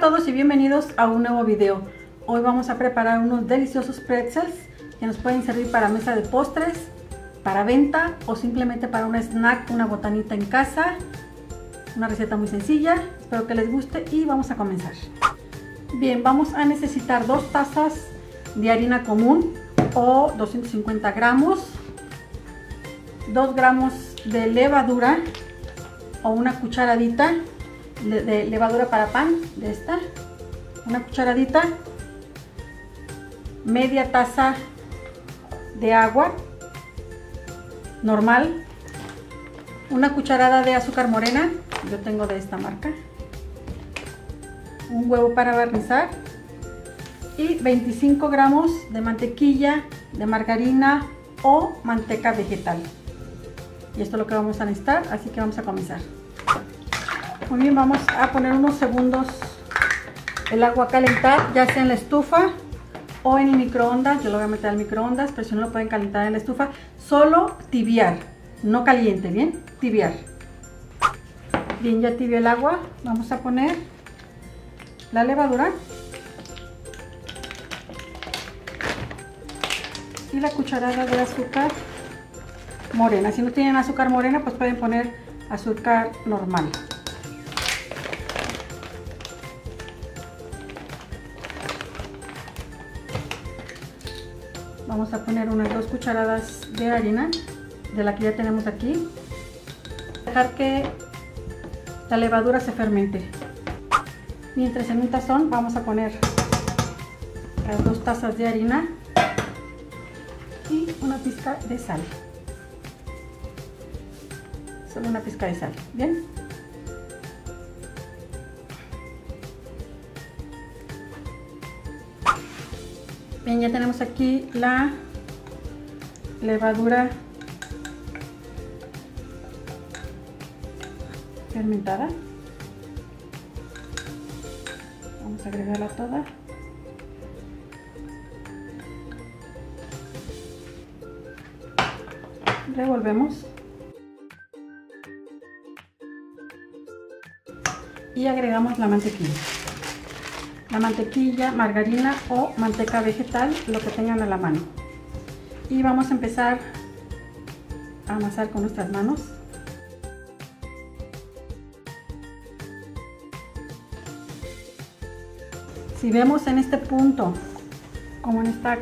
todos y bienvenidos a un nuevo video. Hoy vamos a preparar unos deliciosos pretzels que nos pueden servir para mesa de postres, para venta o simplemente para un snack, una botanita en casa. Una receta muy sencilla, espero que les guste y vamos a comenzar. Bien, vamos a necesitar dos tazas de harina común o 250 gramos, 2 gramos de levadura o una cucharadita de, levadura para pan, de esta, una cucharadita, media taza de agua normal, una cucharada de azúcar morena, yo tengo de esta marca, un huevo para barnizar y 25 gramos de mantequilla, de margarina o manteca vegetal. Y esto es lo que vamos a necesitar, así que vamos a comenzar. Muy bien, vamos a poner unos segundos el agua a calentar, ya sea en la estufa o en el microondas. Yo lo voy a meter al microondas, pero si no lo pueden calentar en la estufa, solo tibiar, no caliente, ¿bien? Tibiar. Bien, ya tibio el agua. Vamos a poner la levadura. Y la cucharada de azúcar morena. Si no tienen azúcar morena, pues pueden poner azúcar normal. Vamos a poner unas dos cucharadas de harina de la que ya tenemos aquí. Dejar que la levadura se fermente. Mientras en un tazón vamos a poner las dos tazas de harina y una pizca de sal. Solo una pizca de sal bien Bien, ya tenemos aquí la levadura fermentada. Vamos a agregarla toda. Revolvemos. Y agregamos la mantequilla la mantequilla, margarina o manteca vegetal, lo que tengan a la mano. Y vamos a empezar a amasar con nuestras manos. Si vemos en este punto, como en, esta,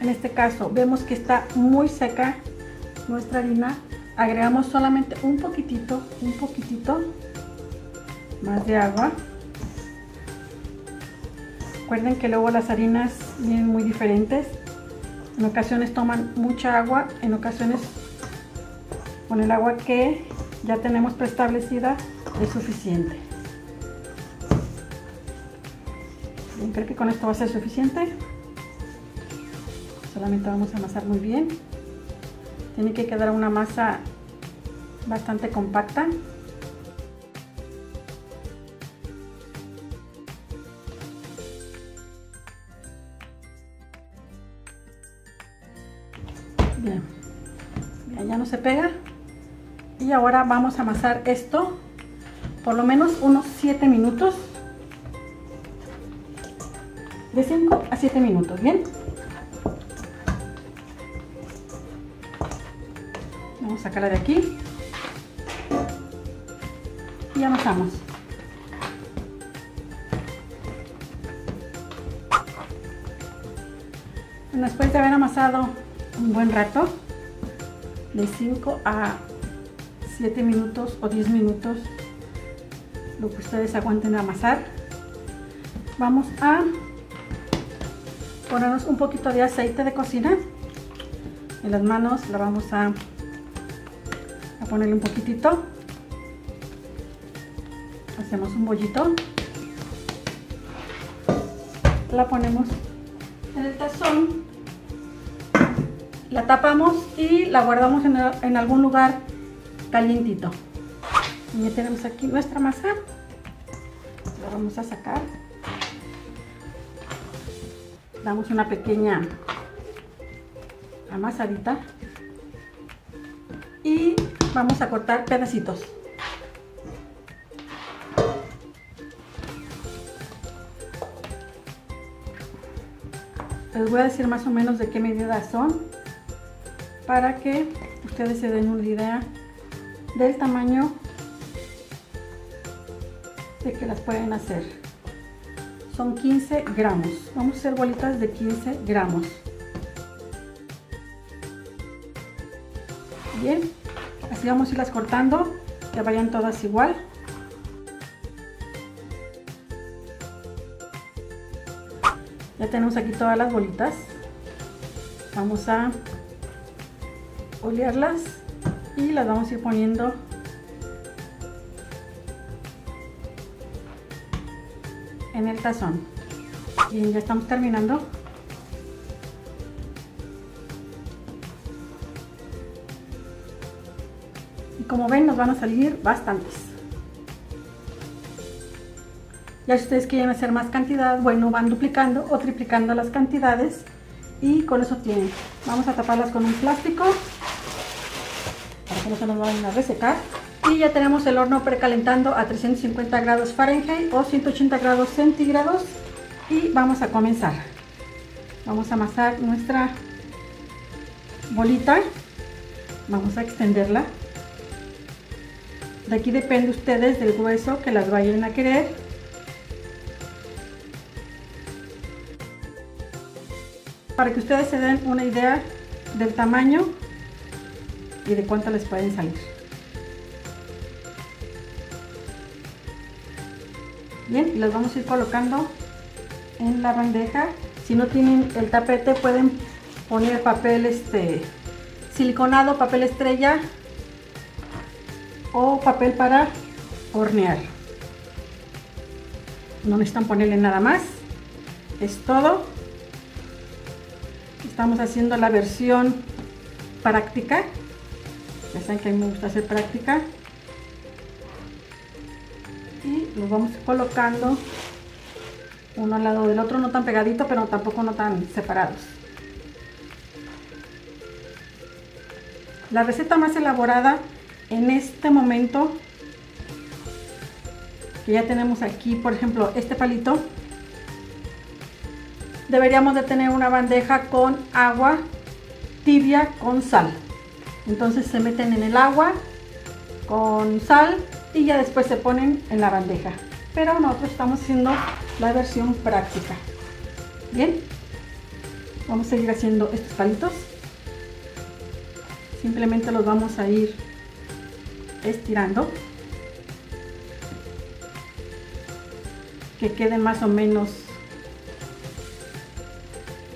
en este caso, vemos que está muy seca nuestra harina, agregamos solamente un poquitito, un poquitito más de agua Recuerden que luego las harinas vienen muy diferentes. En ocasiones toman mucha agua, en ocasiones con el agua que ya tenemos preestablecida es suficiente. Creo que con esto va a ser suficiente. Solamente vamos a amasar muy bien. Tiene que quedar una masa bastante compacta. Se pega. Y ahora vamos a amasar esto por lo menos unos 7 minutos. De 5 a 7 minutos, ¿bien? Vamos a sacarla de aquí. Y amasamos. Después de haber amasado un buen rato, de 5 a 7 minutos o 10 minutos, lo que ustedes aguanten amasar. Vamos a ponernos un poquito de aceite de cocina en las manos, la vamos a, a ponerle un poquitito. Hacemos un bollito. La ponemos en el tazón la tapamos y la guardamos en, en algún lugar calientito. Y ya tenemos aquí nuestra masa. La vamos a sacar. Damos una pequeña amasadita. Y vamos a cortar pedacitos. Les voy a decir más o menos de qué medida son para que ustedes se den una idea del tamaño de que las pueden hacer. Son 15 gramos. Vamos a hacer bolitas de 15 gramos. Bien, así vamos a irlas cortando, que vayan todas igual. Ya tenemos aquí todas las bolitas. Vamos a olearlas y las vamos a ir poniendo en el tazón. Bien, ya estamos terminando. Y como ven, nos van a salir bastantes. Ya si ustedes quieren hacer más cantidad, bueno, van duplicando o triplicando las cantidades y con eso tienen. Vamos a taparlas con un plástico que no se nos vayan a resecar. Y ya tenemos el horno precalentando a 350 grados Fahrenheit o 180 grados centígrados. Y vamos a comenzar. Vamos a amasar nuestra bolita. Vamos a extenderla. De aquí depende ustedes del grueso que las vayan a querer. Para que ustedes se den una idea del tamaño y de cuánto les pueden salir. Bien, y las vamos a ir colocando en la bandeja. Si no tienen el tapete pueden poner papel este siliconado, papel estrella o papel para hornear. No necesitan ponerle nada más. Es todo. Estamos haciendo la versión práctica. Ya saben que a mí me gusta hacer práctica y los vamos colocando uno al lado del otro, no tan pegadito, pero tampoco no tan separados. La receta más elaborada en este momento, que ya tenemos aquí, por ejemplo, este palito, deberíamos de tener una bandeja con agua tibia con sal. Entonces se meten en el agua con sal y ya después se ponen en la bandeja. Pero nosotros estamos haciendo la versión práctica. Bien, vamos a seguir haciendo estos palitos. Simplemente los vamos a ir estirando. Que queden más o menos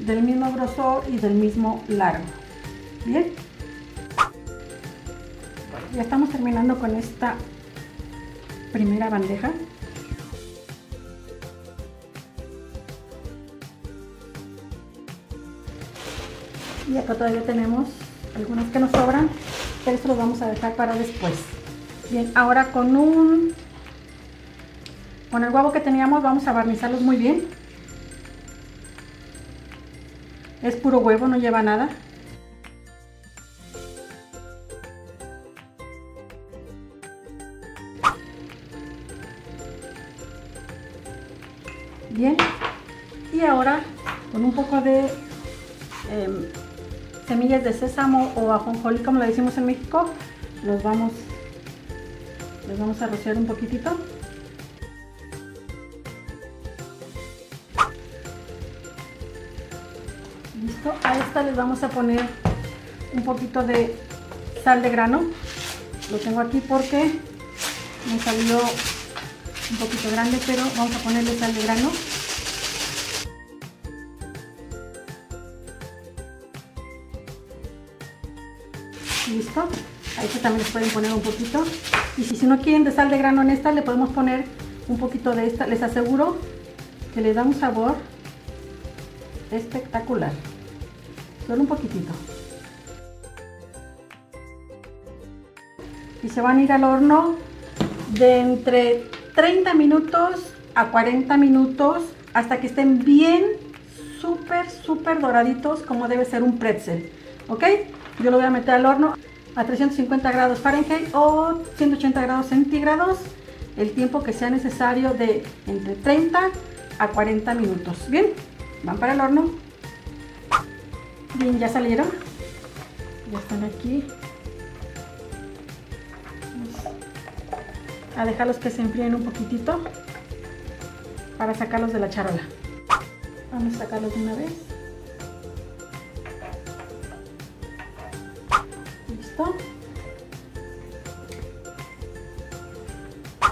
del mismo grosor y del mismo largo. Bien. Ya estamos terminando con esta primera bandeja. Y acá todavía tenemos algunos que nos sobran, pero esto los vamos a dejar para después. Bien, ahora con un con el huevo que teníamos vamos a barnizarlos muy bien. Es puro huevo, no lleva nada. Em, semillas de sésamo o ajonjolí, como lo decimos en México, los vamos, les vamos a rociar un poquitito. Listo, a esta les vamos a poner un poquito de sal de grano. Lo tengo aquí porque me salió un poquito grande, pero vamos a ponerle sal de grano. Listo. A este también les pueden poner un poquito. Y si, si no quieren de sal de grano en esta, le podemos poner un poquito de esta. Les aseguro que le da un sabor espectacular. Solo un poquitito. Y se van a ir al horno de entre 30 minutos a 40 minutos hasta que estén bien súper, súper doraditos como debe ser un pretzel. ¿Ok? Yo lo voy a meter al horno a 350 grados Fahrenheit o 180 grados centígrados el tiempo que sea necesario de entre 30 a 40 minutos. Bien, van para el horno Bien, ya salieron. Ya están aquí. Vamos a dejarlos que se enfríen un poquitito para sacarlos de la charola. Vamos a sacarlos de una vez.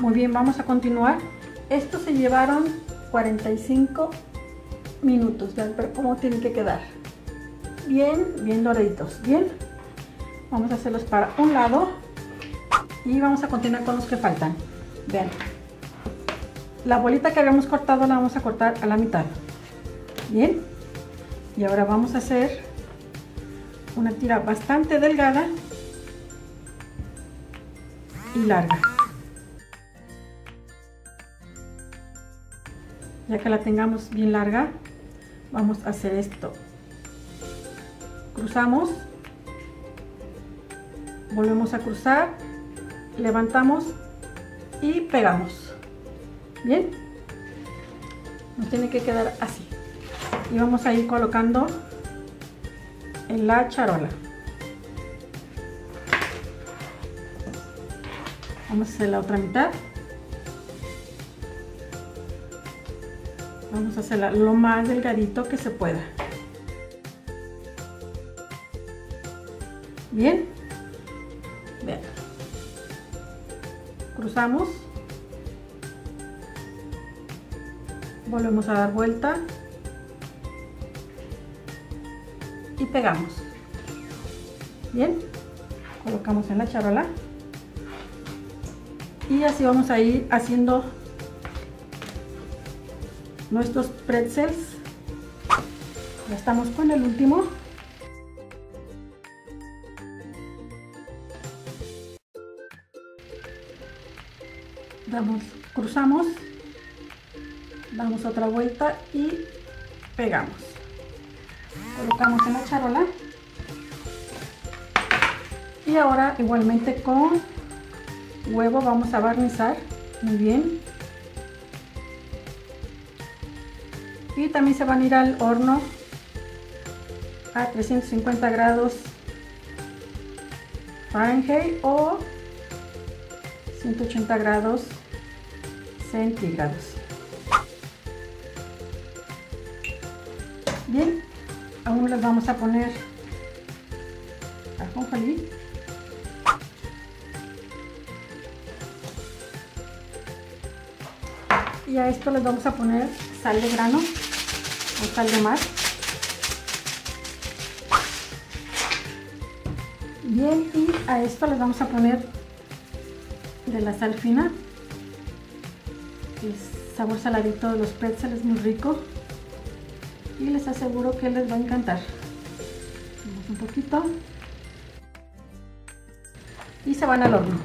Muy bien, vamos a continuar. Estos se llevaron 45 minutos. Vean cómo tienen que quedar. Bien, bien doraditos. Bien. Vamos a hacerlos para un lado. Y vamos a continuar con los que faltan. Vean. La bolita que habíamos cortado la vamos a cortar a la mitad. Bien. Y ahora vamos a hacer una tira bastante delgada y larga. Ya que la tengamos bien larga, vamos a hacer esto. Cruzamos, volvemos a cruzar, levantamos y pegamos. Bien, nos tiene que quedar así. Y vamos a ir colocando en la charola. Vamos a hacer la otra mitad. Vamos a hacerla lo más delgadito que se pueda. Bien. Vean. Cruzamos. Volvemos a dar vuelta. Y pegamos. Bien. Colocamos en la charola. Y así vamos a ir haciendo nuestros pretzels. Ya estamos con el último. Damos, cruzamos, damos otra vuelta y pegamos. Colocamos en la charola. Y ahora igualmente con huevo vamos a barnizar. Muy bien. Y también se van a ir al horno a 350 grados Fahrenheit o 180 grados centígrados. Bien aún les vamos a poner ajonjolí y a esto les vamos a poner sal de grano o sal de mar. Bien, y a esto les vamos a poner de la sal fina. El sabor saladito de los pretzels es muy rico y les aseguro que les va a encantar. un poquito y se van al horno.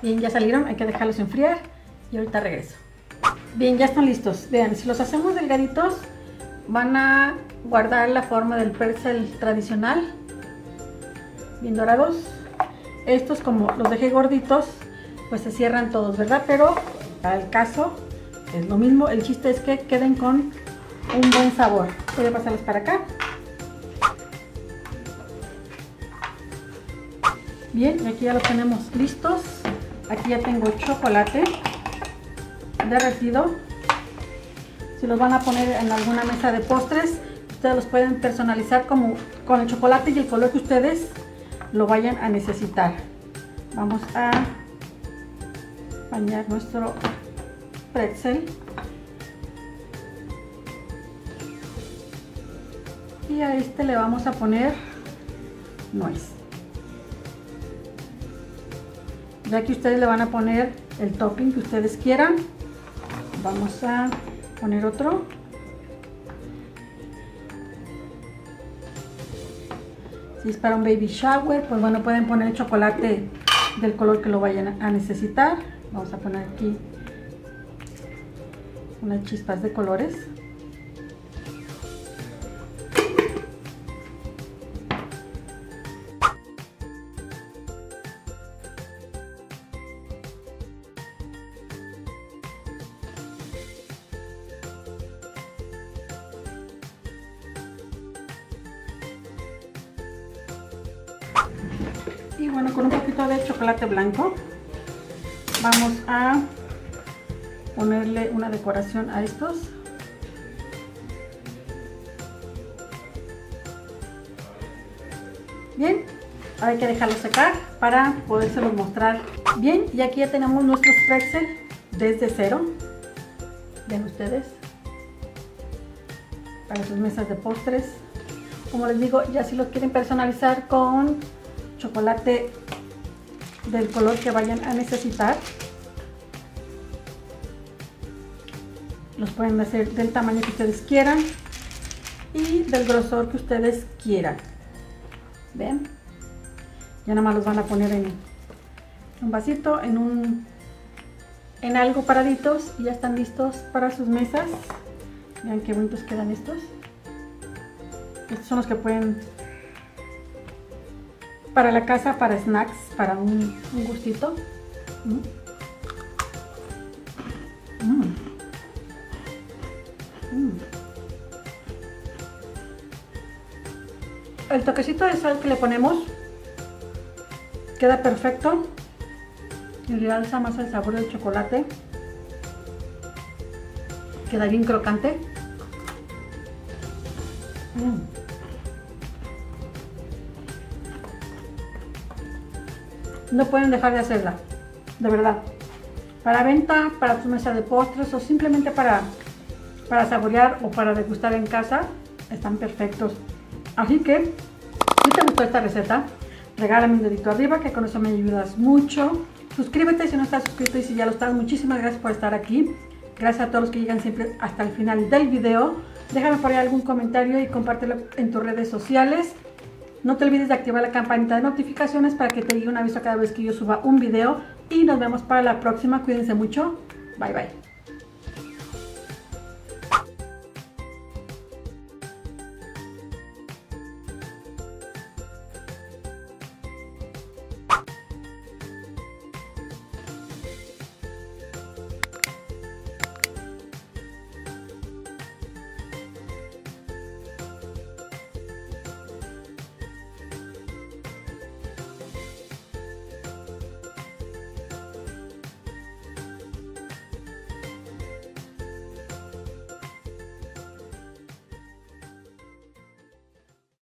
Bien, ya salieron, hay que dejarlos enfriar y ahorita regreso. Bien, ya están listos. Vean, si los hacemos delgaditos, van a guardar la forma del pretzel tradicional. Bien dorados. Estos como los dejé gorditos, pues se cierran todos, ¿verdad? Pero al caso es lo mismo. El chiste es que queden con un buen sabor. Voy a pasarlos para acá. Bien, y aquí ya los tenemos listos. Aquí ya tengo chocolate derretido. Si los van a poner en alguna mesa de postres, ustedes los pueden personalizar como con el chocolate y el color que ustedes lo vayan a necesitar. Vamos a bañar nuestro pretzel. Y a este le vamos a poner nuez. Ya que ustedes le van a poner el topping que ustedes quieran vamos a poner otro. Si es para un baby shower pues bueno pueden poner chocolate del color que lo vayan a necesitar. Vamos a poner aquí unas chispas de colores Y bueno, con un poquito de chocolate blanco vamos a ponerle una decoración a estos. Bien, ahora hay que dejarlo secar para podérselos mostrar bien. Y aquí ya tenemos nuestros pretzel desde cero. Ven ustedes. Para sus mesas de postres. Como les digo, ya si lo quieren personalizar con chocolate del color que vayan a necesitar. Los pueden hacer del tamaño que ustedes quieran y del grosor que ustedes quieran. ¿Ven? Ya nada más los van a poner en un vasito, en un en algo paraditos y ya están listos para sus mesas. Vean qué bonitos quedan estos. Estos son los que pueden para la casa, para snacks, para un, gustito. Mm. Mm. Mm. El toquecito de sal que le ponemos queda perfecto y realza más el sabor del chocolate. Queda bien crocante. No pueden dejar de hacerla, de verdad. Para venta, para tu mesa de postres o simplemente para, para saborear o para degustar en casa, están perfectos. Así que, si te gustó esta receta, regálame un dedito arriba, que con eso me ayudas mucho. Suscríbete si no estás suscrito y si ya lo estás, muchísimas gracias por estar aquí. Gracias a todos los que llegan siempre hasta el final del video. Déjame por ahí algún comentario y compártelo en tus redes sociales. No te olvides de activar la campanita de notificaciones para que te llegue un aviso cada vez que yo suba un video. Y nos vemos para la próxima. Cuídense mucho. Bye bye.